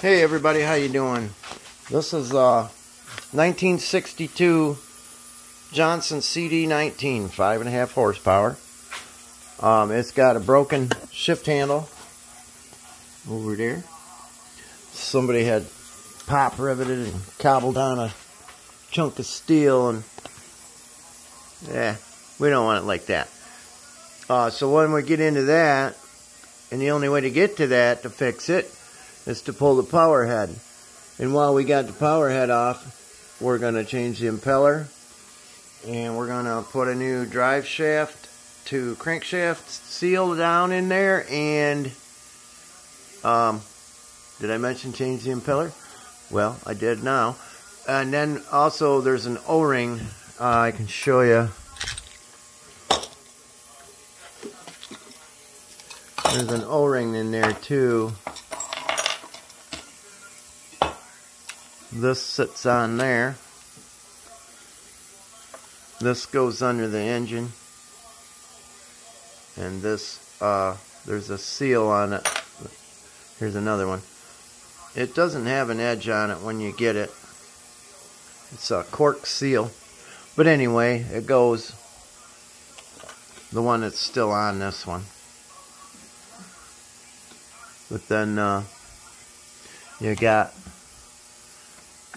Hey everybody, how you doing? This is uh 1962 Johnson CD19, five and a half horsepower. Um, it's got a broken shift handle over there. Somebody had pop riveted and cobbled down a chunk of steel and yeah, we don't want it like that. Uh, so when we get into that, and the only way to get to that to fix it is to pull the power head. And while we got the power head off, we're going to change the impeller and we're going to put a new drive shaft to crankshaft seal down in there and um, did I mention change the impeller? Well, I did now. And then also there's an O-ring uh, I can show you. There's an O-ring in there too. This sits on there. This goes under the engine. And this, uh, there's a seal on it. Here's another one. It doesn't have an edge on it when you get it. It's a cork seal. But anyway, it goes the one that's still on this one. But then uh, you got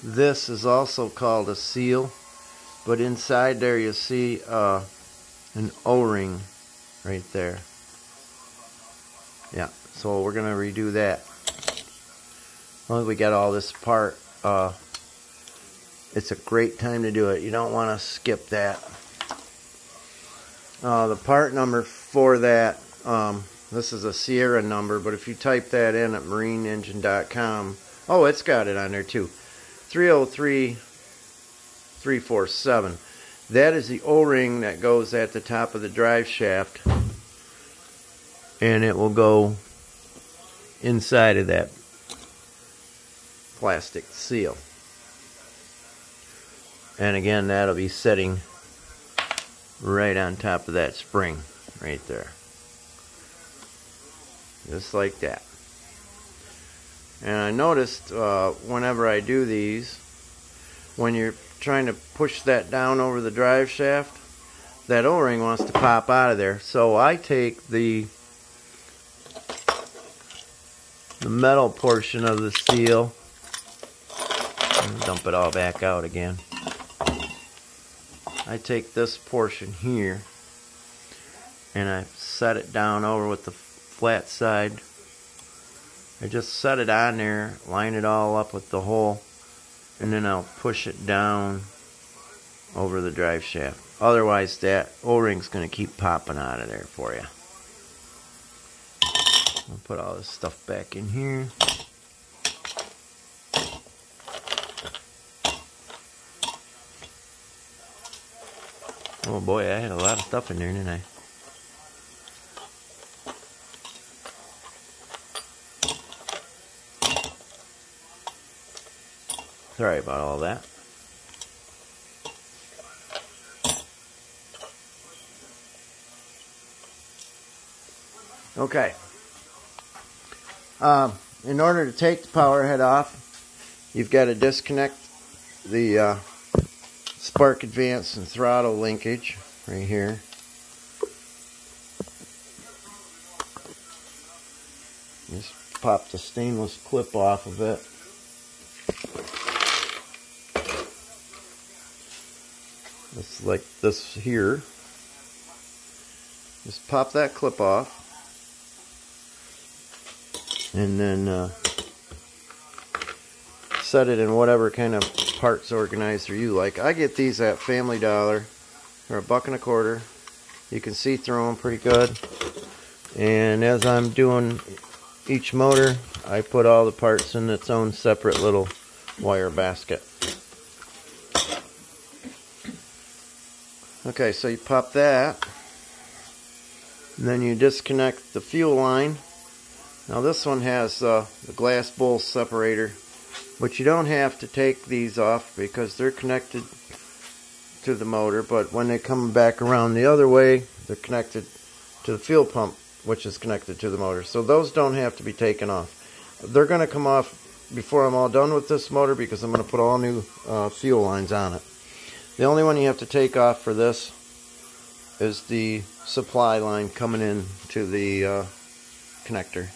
this is also called a seal, but inside there you see uh, an O-ring right there. Yeah, so we're gonna redo that. Well, we got all this part. Uh, it's a great time to do it. You don't want to skip that. Uh, the part number for that, um, this is a Sierra number, but if you type that in at marineengine.com, oh, it's got it on there too. 303 347. That is the O-ring that goes at the top of the drive shaft. And it will go inside of that plastic seal. And again, that'll be setting right on top of that spring right there. Just like that. And I noticed uh, whenever I do these, when you're trying to push that down over the drive shaft, that O-ring wants to pop out of there. So I take the the metal portion of the seal and dump it all back out again. I take this portion here and I set it down over with the flat side I just set it on there, line it all up with the hole, and then I'll push it down over the drive shaft. Otherwise, that O-ring's going to keep popping out of there for you. I'll put all this stuff back in here. Oh boy, I had a lot of stuff in there, didn't I? Sorry about all that. Okay. Um, in order to take the power head off, you've got to disconnect the uh, spark advance and throttle linkage right here. Just pop the stainless clip off of it. Like this here. Just pop that clip off. And then uh, set it in whatever kind of parts organizer you like. I get these at Family Dollar. They're a buck and a quarter. You can see through them pretty good. And as I'm doing each motor, I put all the parts in its own separate little wire basket. Okay, so you pop that. And then you disconnect the fuel line. Now this one has uh, the glass bowl separator. But you don't have to take these off because they're connected to the motor. But when they come back around the other way, they're connected to the fuel pump, which is connected to the motor. So those don't have to be taken off. They're going to come off before I'm all done with this motor because I'm going to put all new uh, fuel lines on it. The only one you have to take off for this is the supply line coming in to the uh, connector.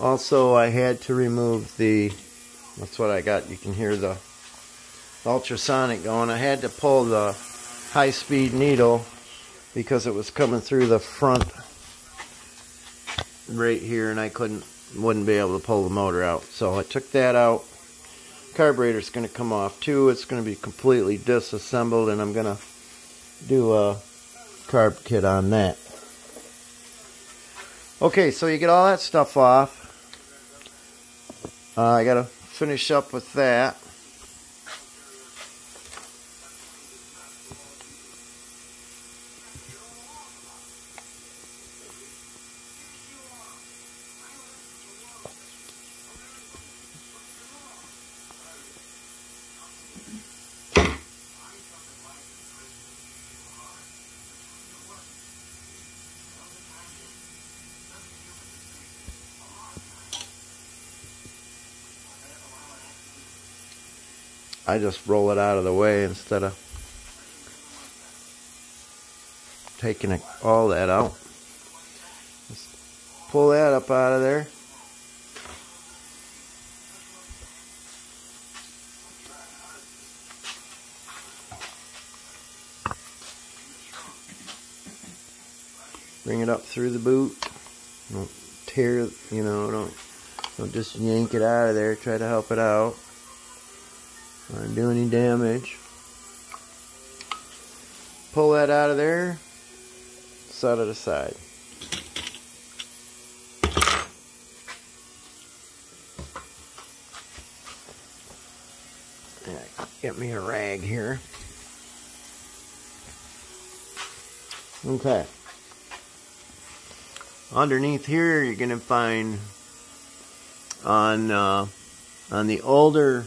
Also, I had to remove the, that's what I got, you can hear the ultrasonic going. I had to pull the high-speed needle because it was coming through the front right here and I couldn't wouldn't be able to pull the motor out so I took that out carburetor's going to come off too. It's going to be completely disassembled and I'm going to do a carb kit on that. Okay so you get all that stuff off. Uh, I got to finish up with that I just roll it out of the way instead of taking all that out. Just pull that up out of there. Bring it up through the boot. Don't tear, you know, don't, don't just yank it out of there. Try to help it out. Not do any damage. Pull that out of there. Set it aside. Get me a rag here. Okay. Underneath here, you're going to find on uh, on the older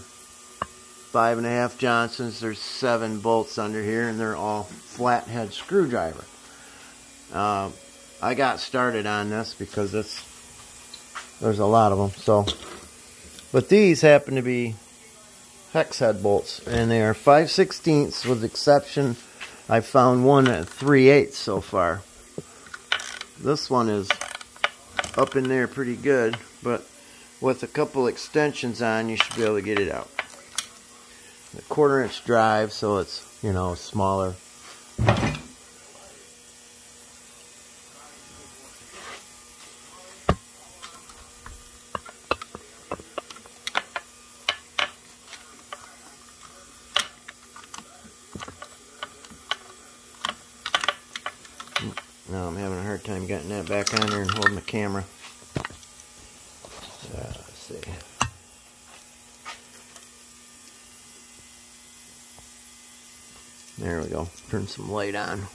five and a half Johnsons. There's seven bolts under here, and they're all flathead screwdriver. Uh, I got started on this because it's there's a lot of them. So, but these happen to be hex head bolts, and they are 5 sixteenths with exception. I found one at 3 eighths so far. This one is up in there pretty good, but with a couple extensions on, you should be able to get it out quarter inch drive so it's you know smaller Now I'm having a hard time getting that back on there and holding the camera. Uh, let's see. There we go. Turn some light on.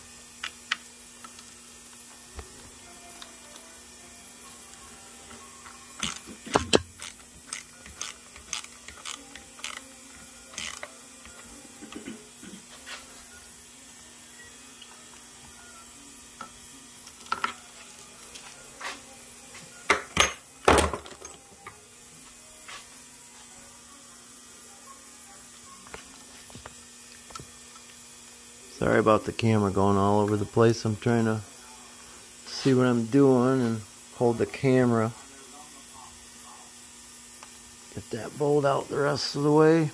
Sorry about the camera going all over the place. I'm trying to see what I'm doing and hold the camera. Get that bolt out the rest of the way.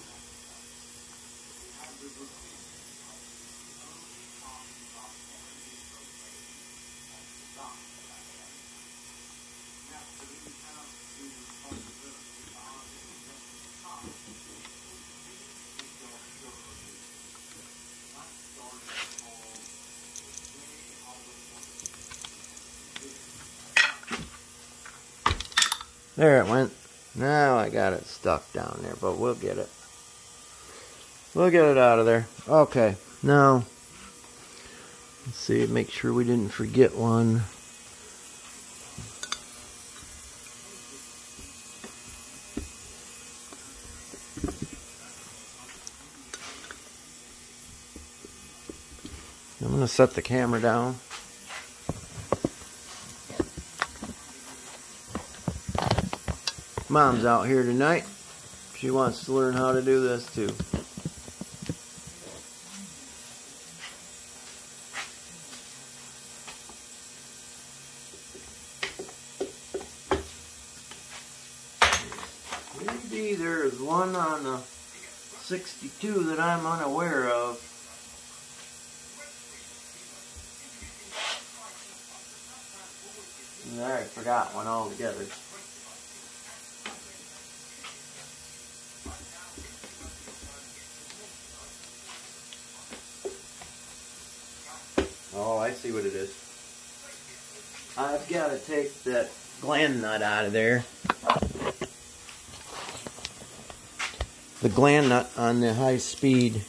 There it went. Now I got it stuck down there, but we'll get it. We'll get it out of there. Okay, now, let's see, make sure we didn't forget one. I'm going to set the camera down. Mom's out here tonight. She wants to learn how to do this too. Maybe there's one on the 62 that I'm unaware of. There, I forgot one altogether. Oh, I see what it is. I've got to take that gland nut out of there. The gland nut on the high speed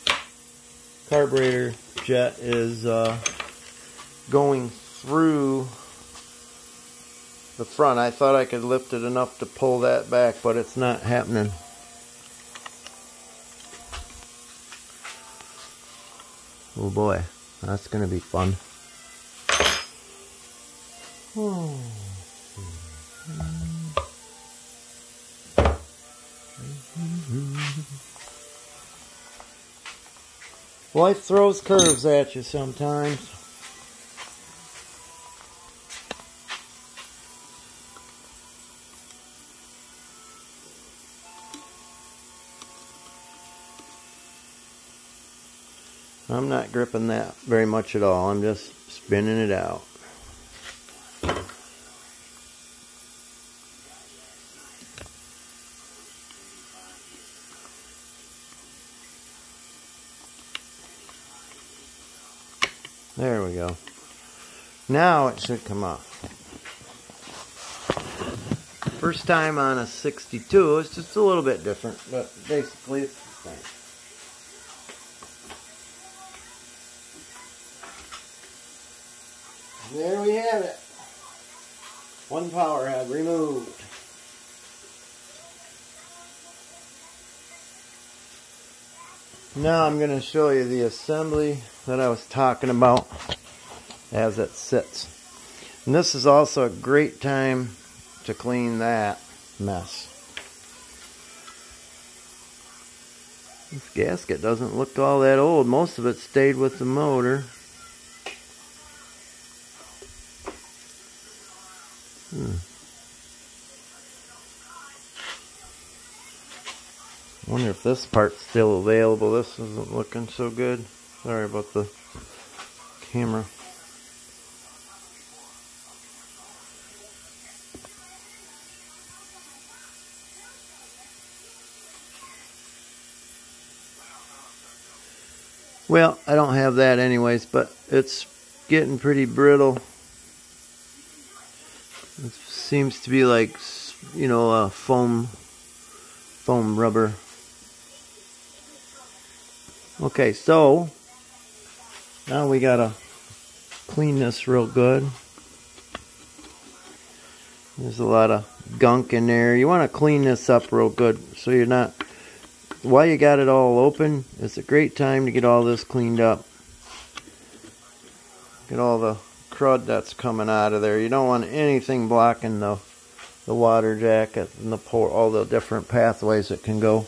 carburetor jet is uh, going through the front. I thought I could lift it enough to pull that back, but it's not happening. Oh boy, that's going to be fun. Life throws curves at you sometimes. I'm not gripping that very much at all. I'm just spinning it out. There we go. Now it should come off. First time on a 62, it's just a little bit different, but basically it's the same. There we have it. One power head removed. Now I'm going to show you the assembly that I was talking about as it sits. And this is also a great time to clean that mess. This gasket doesn't look all that old. Most of it stayed with the motor. Hmm. wonder if this part's still available. This isn't looking so good. Sorry about the camera. Well, I don't have that anyways, but it's getting pretty brittle. It seems to be like, you know, a foam, foam rubber. Okay, so now we gotta clean this real good. There's a lot of gunk in there. You want to clean this up real good so you're not, while you got it all open, it's a great time to get all this cleaned up. Get all the crud that's coming out of there. You don't want anything blocking the the water jacket and the pour, all the different pathways that can go.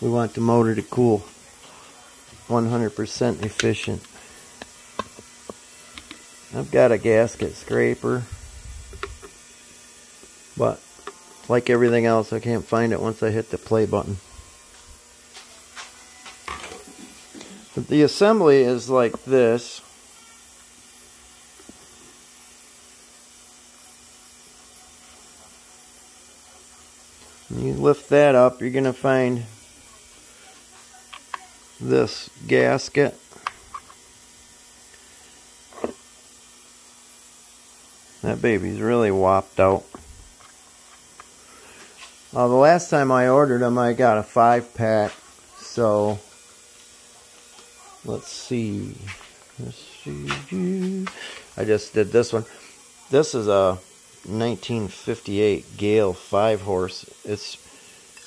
We want the motor to cool 100% efficient. I've got a gasket scraper, but like everything else, I can't find it once I hit the play button. But the assembly is like this. You lift that up, you're going to find this gasket. That baby's really whopped out. Uh, the last time I ordered them, I got a five pack. So, let's see. Let's see. I just did this one. This is a 1958 Gale 5 horse. It's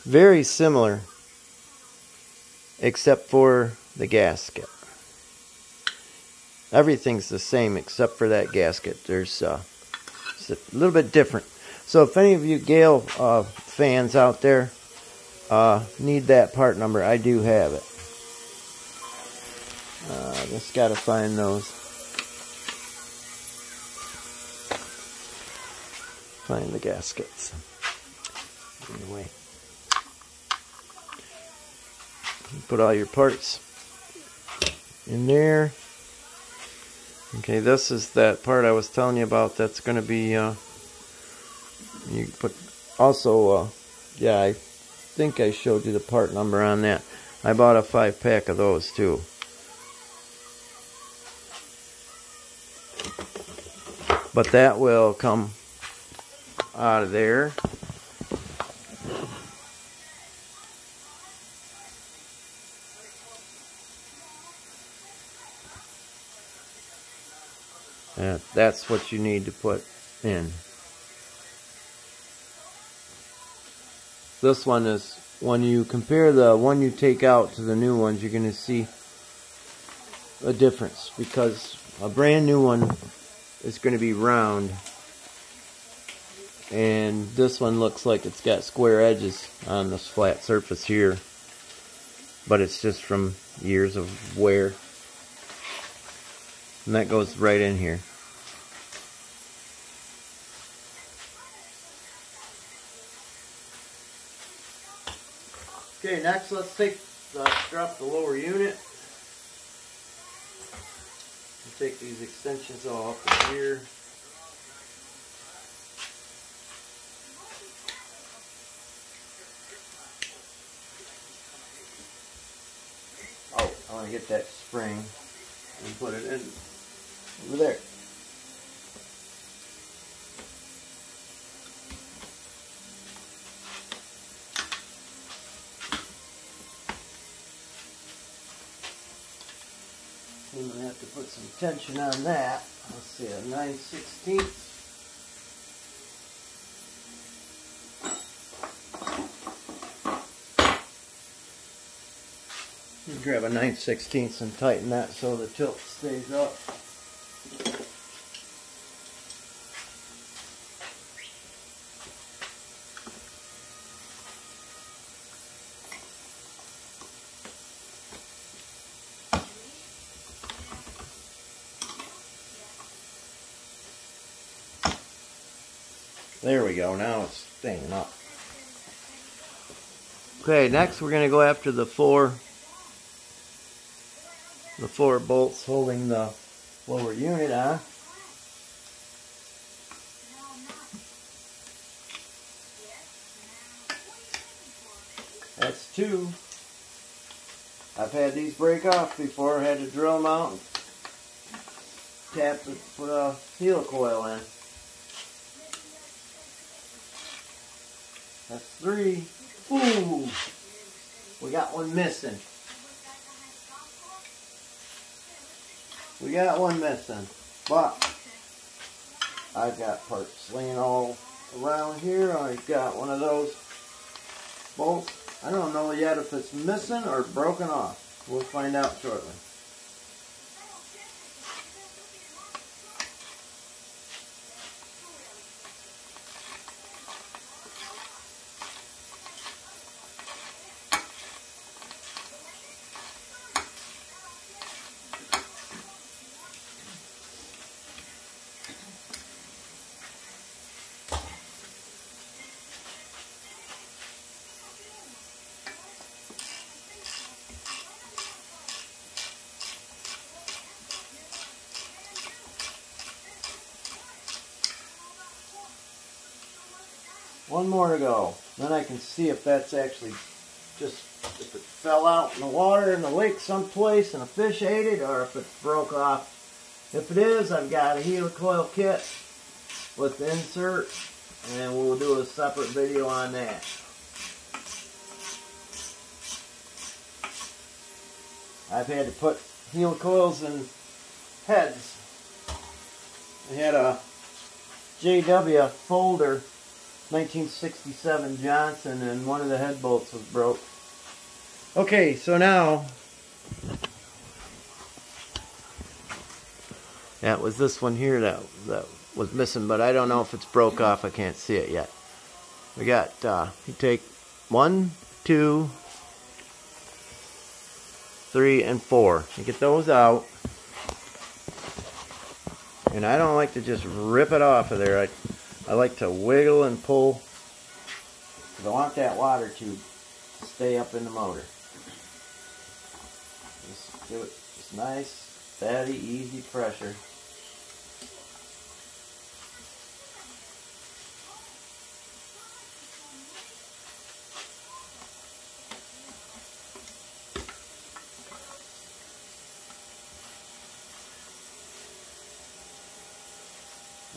very similar except for the gasket. Everything's the same except for that gasket. There's uh, it's a little bit different. So if any of you Gale uh, fans out there uh, need that part number, I do have it. Uh, just got to find those. Find the gaskets. Anyway. Put all your parts in there. Okay, this is that part I was telling you about that's going to be, uh, you put, also, uh, yeah, I think I showed you the part number on that. I bought a five pack of those too. But that will come out of there. That, that's what you need to put in. This one is, when you compare the one you take out to the new ones, you're going to see a difference because a brand new one is going to be round and this one looks like it's got square edges on this flat surface here but it's just from years of wear. And that goes right in here Okay, next let's take the drop the lower unit. We'll take these extensions off of here. Oh, I want to get that spring and put it in over there. Have to put some tension on that. Let's see, a 9 16 Grab a 9 16 and tighten that so the tilt stays up. There we go, now it's staying up. Okay, next we're going to go after the four the four bolts holding the lower unit on. That's two. I've had these break off before. I had to drill them out and tap put a helicoil in. That's three. Ooh, we got one missing. We got one missing, but I've got parts laying all around here. I've got one of those bolts. I don't know yet if it's missing or broken off. We'll find out shortly. One more to go. Then I can see if that's actually just, if it fell out in the water in the lake someplace and a fish ate it, or if it broke off. If it is, I've got a helicoil kit with the insert, and we'll do a separate video on that. I've had to put helicoils in heads. I had a JW folder 1967 Johnson and one of the head bolts was broke. Okay, so now that was this one here that that was missing, but I don't know if it's broke off. I can't see it yet. We got, uh, you take one, two, three, and four. You get those out. And I don't like to just rip it off of there. I, I like to wiggle and pull. Because I want that water tube to stay up in the motor. Just give it just nice, steady, easy pressure.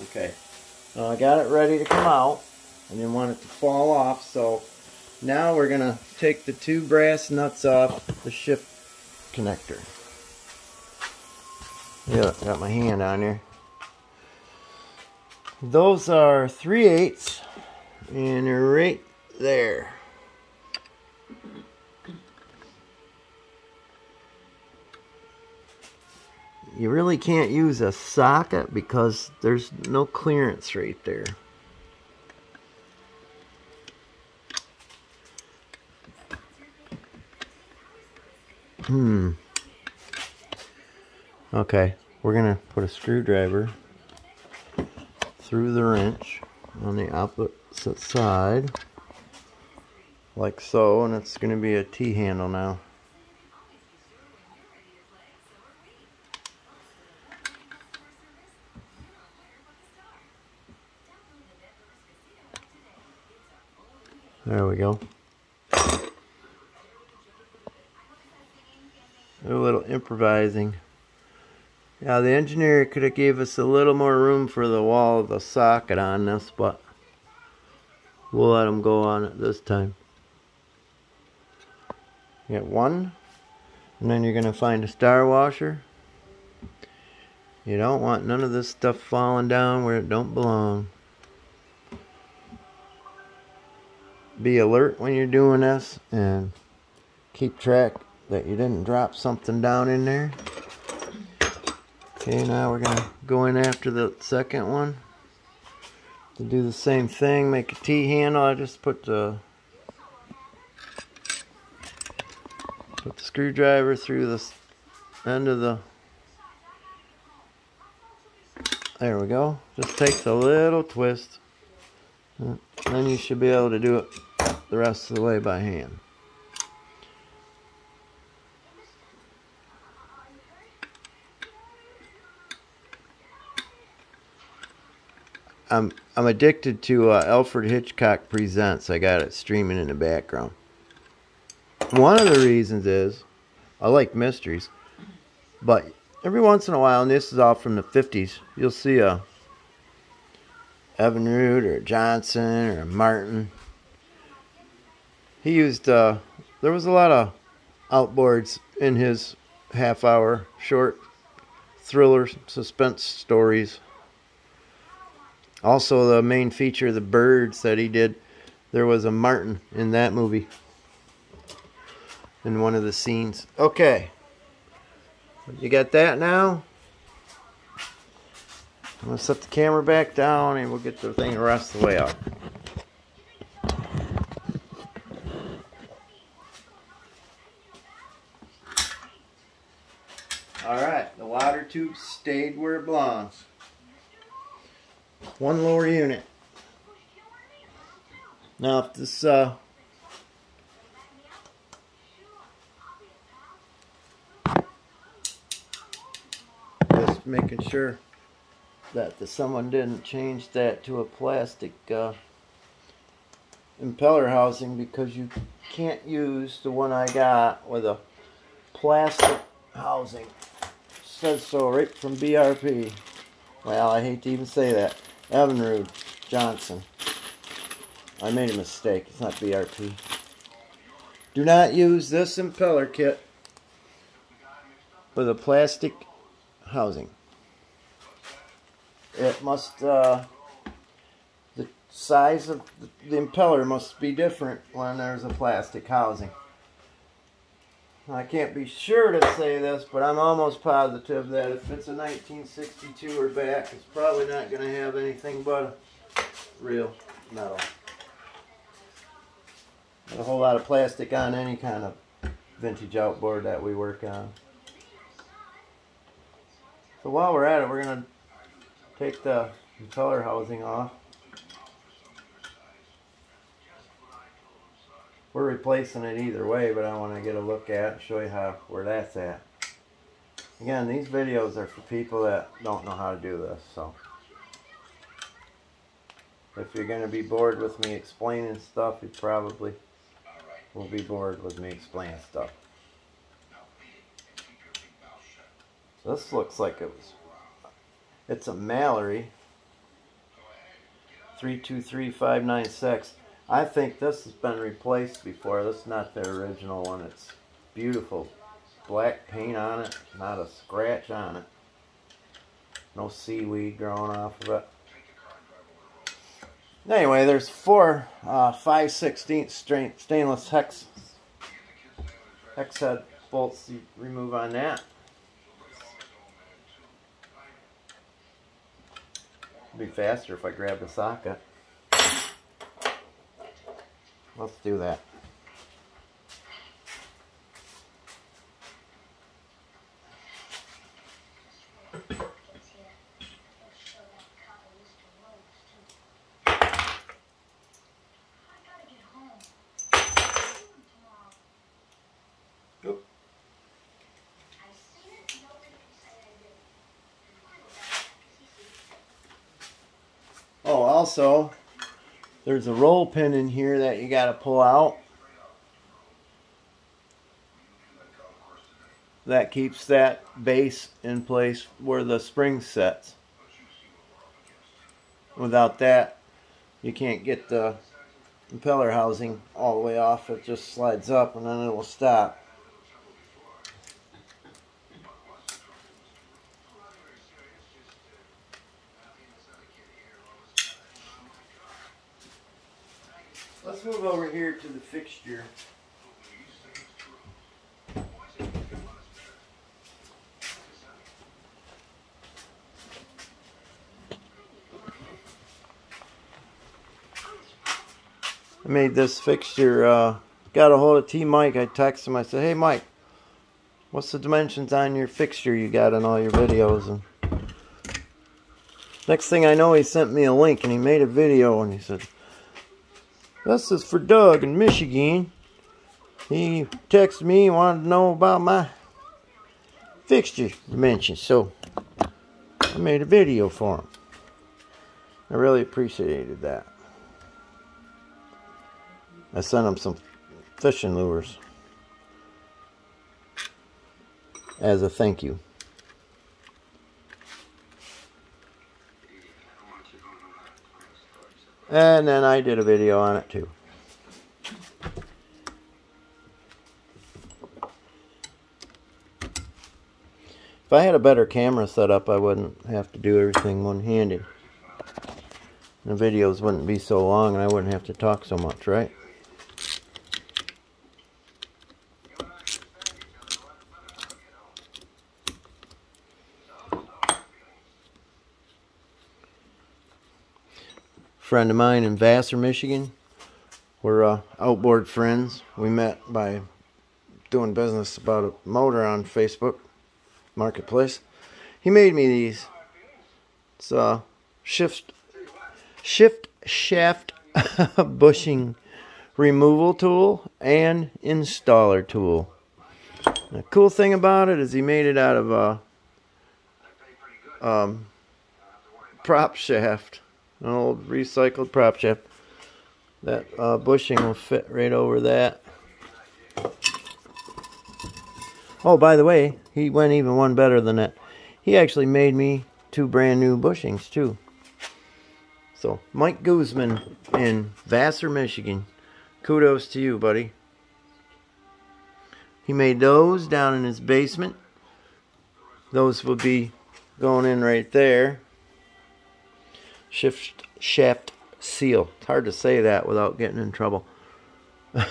Okay, now I got it ready to come out. I didn't want it to fall off, so now we're going to take the two brass nuts off the shift connector. Yeah, got my hand on here. Those are 3 eighths, and they're right there. You really can't use a socket because there's no clearance right there. Hmm. Okay, we're going to put a screwdriver through the wrench on the opposite side like so and it's going to be a T-handle now. There we go. A little improvising. Now the engineer could have gave us a little more room for the wall of the socket on this, but we'll let him go on it this time. Get one, and then you're going to find a star washer. You don't want none of this stuff falling down where it don't belong. Be alert when you're doing this and keep track that you didn't drop something down in there. Okay, now we're going to go in after the second one to do the same thing. Make a T-handle. I just put the put the screwdriver through the end of the there we go. Just takes a little twist. Then you should be able to do it the rest of the way by hand. I'm I'm addicted to uh, Alfred Hitchcock Presents. I got it streaming in the background. One of the reasons is I like mysteries, but every once in a while, and this is all from the 50s, you'll see a Evinrude or Johnson or Martin. He used uh, there was a lot of outboards in his half hour short thriller suspense stories. Also the main feature the birds that he did there was a martin in that movie in one of the scenes. Okay. You got that now I'm gonna set the camera back down and we'll get the thing the rest of the way up. Alright, the water tube stayed where it belongs. One lower unit. Now if this uh, just making sure that the, someone didn't change that to a plastic uh, impeller housing because you can't use the one I got with a plastic housing says so right from BRP. Well, I hate to even say that. Evinrude Johnson. I made a mistake. It's not BRP. Do not use this impeller kit with a plastic housing. It must, uh, the size of the impeller must be different when there's a plastic housing. I can't be sure to say this, but I'm almost positive that if it's a 1962 or back, it's probably not going to have anything but real metal. Not a whole lot of plastic on any kind of vintage outboard that we work on. So while we're at it, we're going to take the impeller housing off. We're replacing it either way, but I want to get a look at and show you how where that's at. Again, these videos are for people that don't know how to do this, so. If you're going to be bored with me explaining stuff, you probably will be bored with me explaining stuff. This looks like it was, it's a Mallory 323596. I think this has been replaced before. This is not the original one. It's beautiful. Black paint on it. Not a scratch on it. No seaweed growing off of it. Anyway, there's four uh, 5 16 stainless hex hex head bolts you remove on that. It'd be faster if I grab the socket. Let's do that. Oh, also, there's a roll pin in here that you got to pull out. That keeps that base in place where the spring sets. Without that, you can't get the impeller housing all the way off. It just slides up and then it will stop. Let's move over here to the fixture. I made this fixture, uh, got a hold of T Mike. I texted him, I said, hey Mike, what's the dimensions on your fixture you got in all your videos? And next thing I know, he sent me a link and he made a video and he said, this is for Doug in Michigan. He texted me, wanted to know about my fixture dimensions, so I made a video for him. I really appreciated that. I sent him some fishing lures as a thank you. And then I did a video on it too. If I had a better camera set up, I wouldn't have to do everything one-handed. The videos wouldn't be so long and I wouldn't have to talk so much, right? Friend of mine in Vassar, Michigan. We're uh, outboard friends. We met by doing business about a motor on Facebook Marketplace. He made me these. It's a shift shift shaft bushing removal tool and installer tool. The cool thing about it is he made it out of a um, prop shaft an old recycled prop shaft. That uh, bushing will fit right over that. Oh, by the way, he went even one better than that. He actually made me two brand new bushings, too. So, Mike Guzman in Vassar, Michigan. Kudos to you, buddy. He made those down in his basement. Those will be going in right there shift shaft seal. It's hard to say that without getting in trouble. Alright,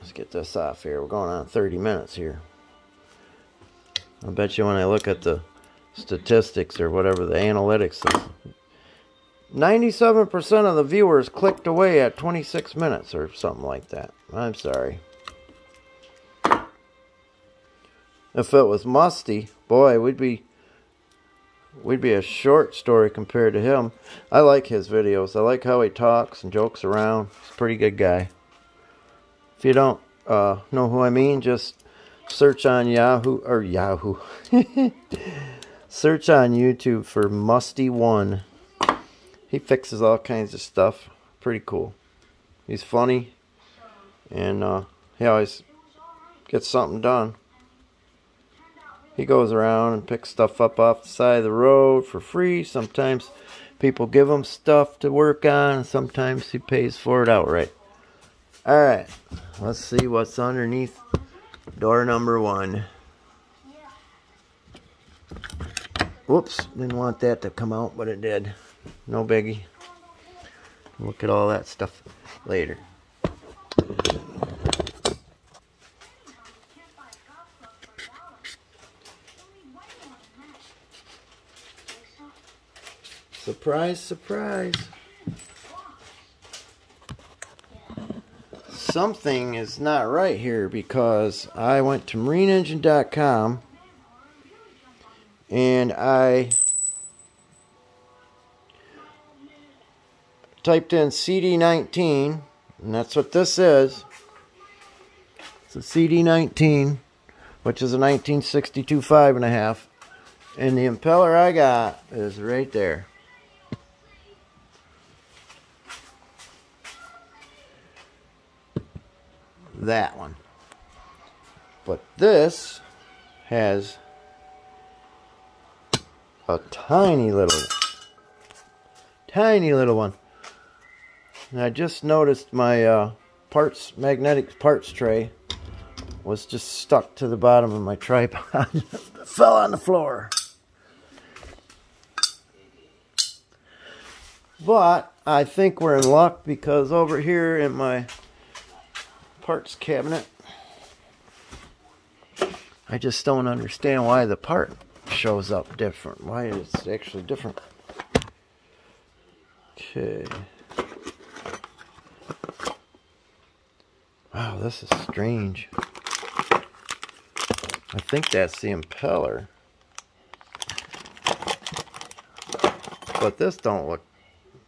let's get this off here. We're going on 30 minutes here. I bet you when I look at the statistics or whatever the analytics is, 97% of the viewers clicked away at 26 minutes or something like that. I'm sorry. If it was Mustie, boy, we'd be we'd be a short story compared to him. I like his videos. I like how he talks and jokes around. He's a pretty good guy. If you don't uh, know who I mean, just search on Yahoo or Yahoo. search on YouTube for Mustie One. He fixes all kinds of stuff. Pretty cool. He's funny, and uh, he always gets something done. He goes around and picks stuff up off the side of the road for free. Sometimes people give him stuff to work on. Sometimes he pays for it outright. Alright, let's see what's underneath door number one. Whoops, didn't want that to come out, but it did. No biggie. Look at all that stuff later. Surprise, surprise. Something is not right here because I went to marineengine.com and I typed in CD19 and that's what this is. It's a CD19 which is a 1962 five and a half and the impeller I got is right there. That one. But this has a tiny little, tiny little one. And I just noticed my uh, parts, magnetic parts tray was just stuck to the bottom of my tripod. fell on the floor. But I think we're in luck because over here in my parts cabinet. I just don't understand why the part shows up different. Why it's actually different. Okay. Wow, this is strange. I think that's the impeller. But this don't look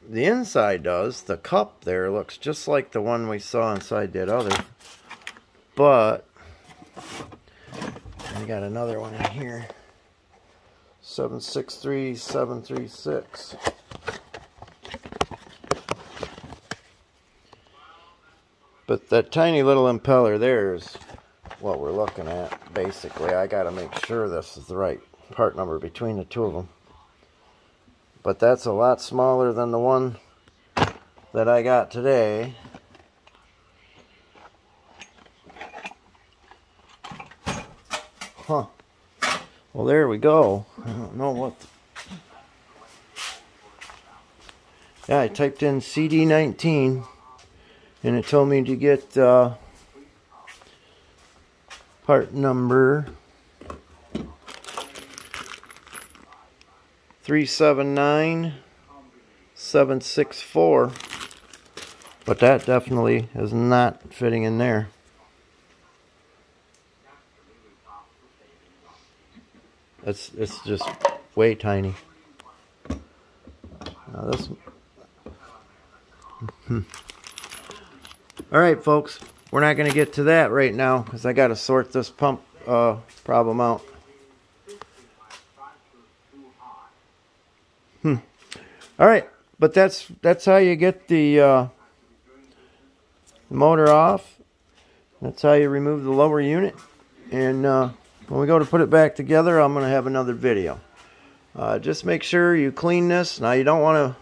the inside does. The cup there looks just like the one we saw inside that other. But, I got another one in here. 763736. But that tiny little impeller there is what we're looking at, basically. I got to make sure this is the right part number between the two of them. But that's a lot smaller than the one that I got today. Huh. Well, there we go. I don't know what... Yeah, I typed in CD19 and it told me to get uh, part number 379764 but that definitely is not fitting in there. It's it's just way tiny. Now this all right folks. We're not going to get to that right now because I got to sort this pump uh, problem out Hmm. All right, but that's that's how you get the uh, motor off. That's how you remove the lower unit. And uh, when we go to put it back together, I'm going to have another video. Uh, just make sure you clean this. Now you don't want to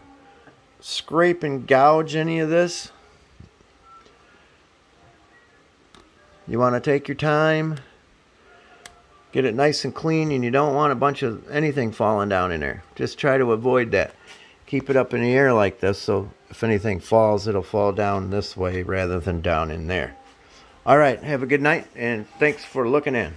scrape and gouge any of this. You want to take your time Get it nice and clean and you don't want a bunch of anything falling down in there. Just try to avoid that. Keep it up in the air like this so if anything falls it'll fall down this way rather than down in there. All right, have a good night, and thanks for looking in.